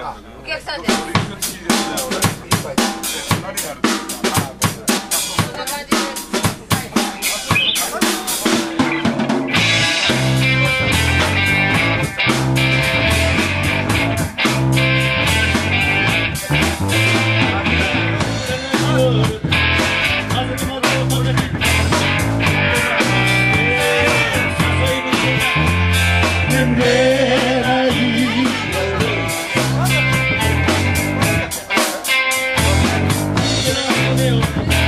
Yeah. Hill.